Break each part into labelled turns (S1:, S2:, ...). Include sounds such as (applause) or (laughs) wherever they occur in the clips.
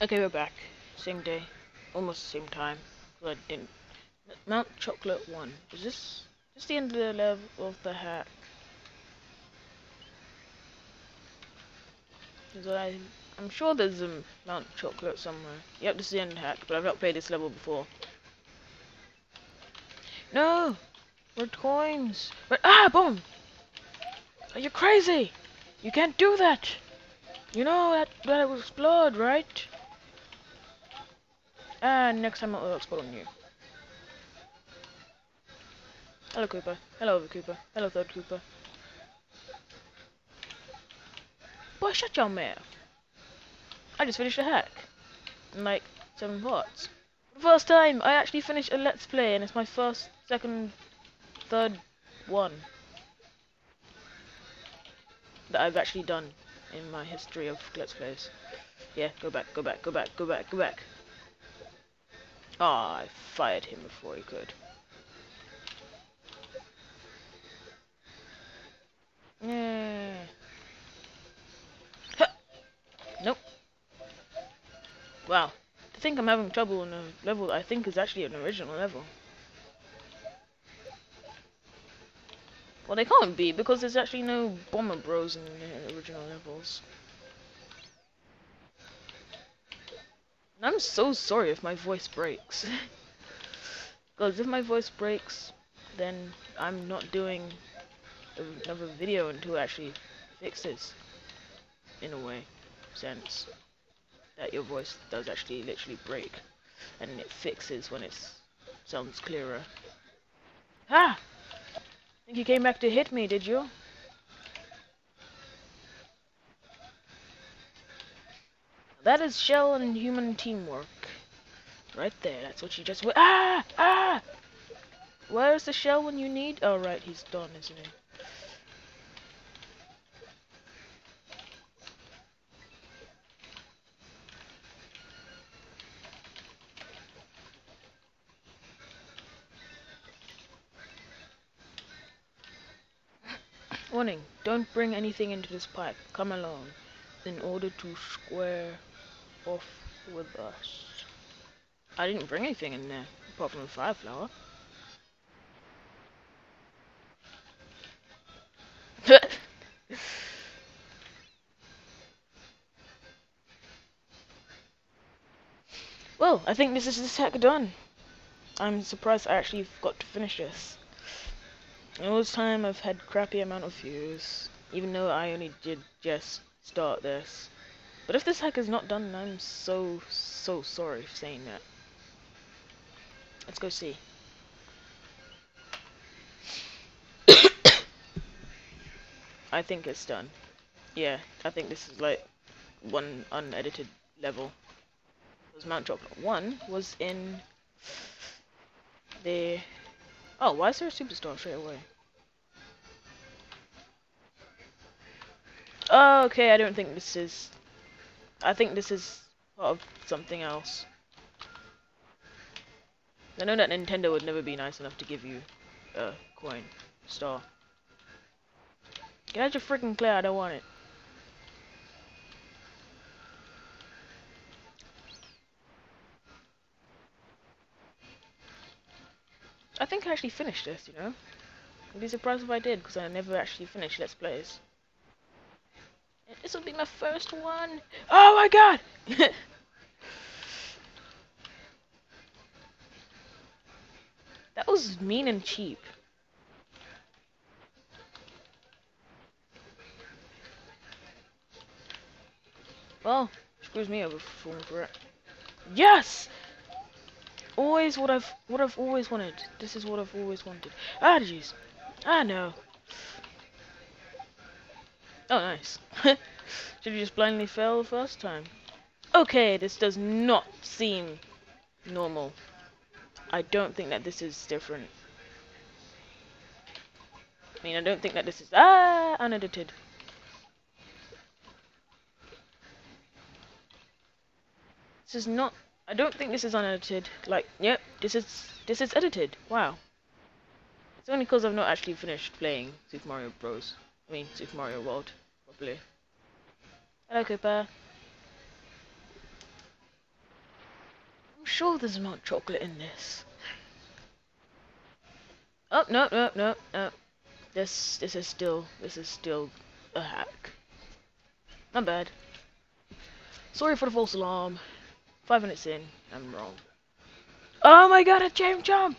S1: Okay, we're back. Same day. Almost the same time. I didn't. Mount Chocolate 1. Is this, this the end of the level of the hack? Because I, I'm sure there's a Mount Chocolate somewhere. Yep, this is the end hack, but I've not played this level before. No! Red coins! Red- ah, boom! Are you crazy? You can't do that! You know that that was blood, right? And next time I'll explode on you. Hello, Koopa. Hello, other Koopa. Hello, third Koopa. Boy, shut your mouth. I just finished a hack. In like seven parts. First time, I actually finished a Let's Play, and it's my first, second, third one that I've actually done in my history of Let's Plays. Yeah, go back, go back, go back, go back, go back. Ah, I fired him before he could. Yeah. Nope. Wow. To think I'm having trouble on a level I think is actually an original level. Well, they can't be because there's actually no Bomber Bros in the original levels. And I'm so sorry if my voice breaks. (laughs) Because if my voice breaks, then I'm not doing another video until it actually fixes. In a way, sense. That your voice does actually literally break. And it fixes when it sounds clearer. Ah! Think you came back to hit me, did you? That is shell and human teamwork. Right there, that's what you just went. Ah! Ah! Where's the shell when you need? Oh, right, he's done, isn't he? Warning, don't bring anything into this pipe. Come alone in order to square off with us. I didn't bring anything in there, apart from a fire flower. (laughs) well, I think this is this hack done. I'm surprised I actually got to finish this. All this time I've had crappy amount of views, even though I only did just start this. But if this hack is not done, I'm so, so sorry for saying that. Let's go see. (coughs) I think it's done. Yeah, I think this is like one unedited level. Because Mount Chocolate 1 was in the... Oh, why is there a superstar straight away? Oh, okay, I don't think this is... I think this is part of something else. I know that Nintendo would never be nice enough to give you a coin star. Get out your freaking clear, I don't want it. I think I actually finished this, you know? I'd be surprised if I did, because I never actually finished Let's Plays. This will be my first one. Oh my god! (laughs) that was mean and cheap. Well, screws me over for it. Yes! Always what I've what I've always wanted. This is what I've always wanted. Ah jeez. I know. Oh nice. (laughs) Should you just blindly fail the first time? Okay, this does not seem normal. I don't think that this is different. I mean, I don't think that this is... Ah! Unedited. This is not... I don't think this is unedited. Like, yep, this is... This is edited. Wow. It's only because I've not actually finished playing Super Mario Bros. I mean, Super Mario World, properly. Hello, Koopa. I'm sure there's not chocolate in this. Oh no no no no. This this is still this is still a hack. Not bad. Sorry for the false alarm. Five minutes in, I'm wrong. Oh my god, a chain chomp!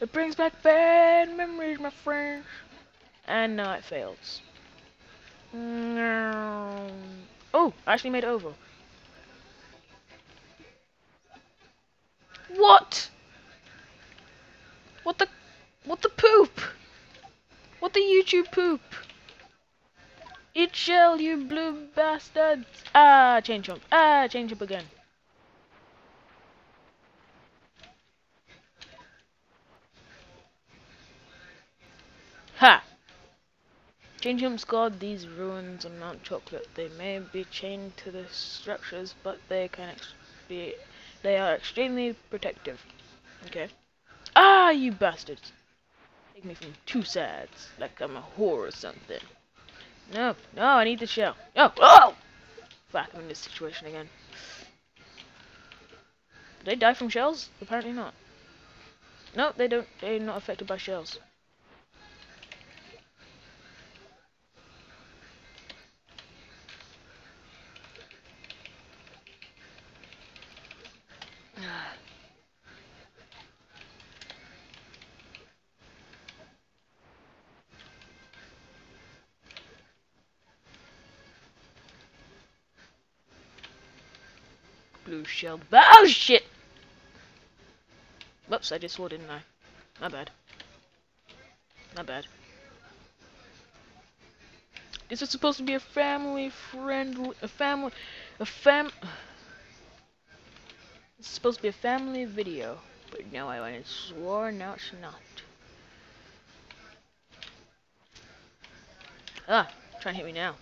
S1: It brings back bad memories, my friends. And now it fails. No. Oh, I actually made over. What? What the? What the poop? What the YouTube poop? Eat shell, you blue bastards! Ah, change jump. Ah, change up again. Ha! Jumps guard these ruins on Mount Chocolate. They may be chained to the structures, but they can be they are extremely protective. Okay. Ah, you bastards! Take me from two sides, like I'm a whore or something. No, no, I need the shell. Oh, oh! Fuck, I'm in this situation again. Did they die from shells? Apparently not. No, they don't. They're not affected by shells. Blue shell. Oh shit! Whoops, I just swore, didn't I? My bad. My bad. This is supposed to be a family friendly, a family, a fam. It's supposed to be a family video, but no, I went and swore, now it's not. Ah, try and hit me now.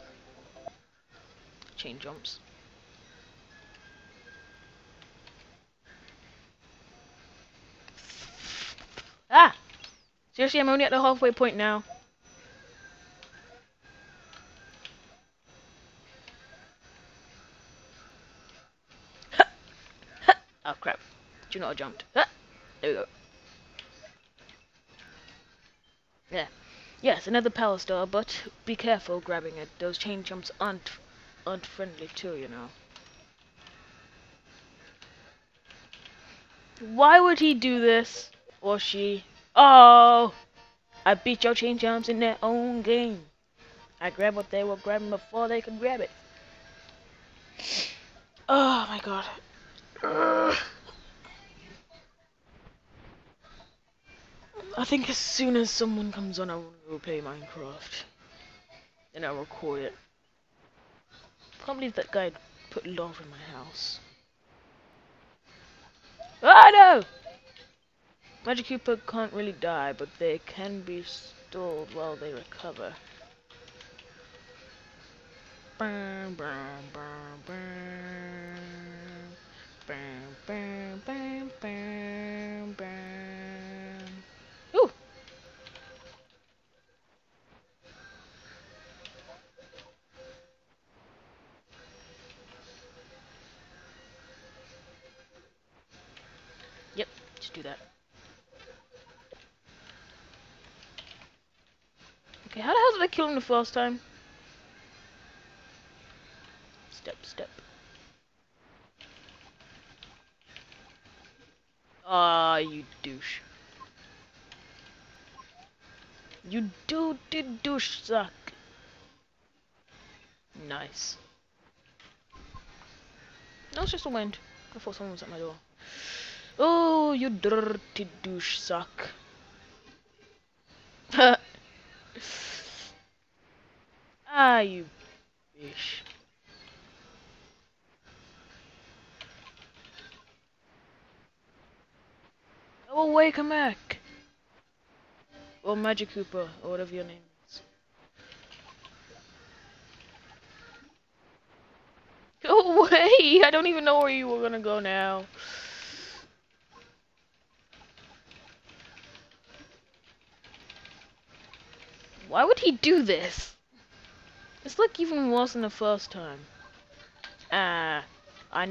S1: Chain chomps. Ah! Seriously, I'm only at the halfway point now. (laughs) oh crap. Do you know I jumped? there we go. Yeah. Yes, another power star, but be careful grabbing it. Those chain chomps aren't aren't friendly too, you know. Why would he do this? Or she. Oh! I beat your chain chomps in their own game. I grabbed what they were grabbing before they could grab it. Oh my god. I think as soon as someone comes on, I want to go play Minecraft. And I'll record it. Can't believe that guy put love in my house. Oh no! Magikoopa can't really die, but they can be stalled while they recover. Burn, burn, burn. Burn, burn, burn, burn, burn. Ooh! Yep, just do that. Okay, how the hell did I kill him the first time? Step, step. Ah, you douche. You do did douche suck. Nice. No, it's just a wind. I thought someone was at my door. Oh, you dirty douche suck. (laughs) (laughs) Ah, you fish. Go away, Kamek! Or Magikoopa, or whatever your name is. Go (laughs) away! I don't even know where you were gonna go now. Why would he do this? It's like even worse than the first time. Ah, I know.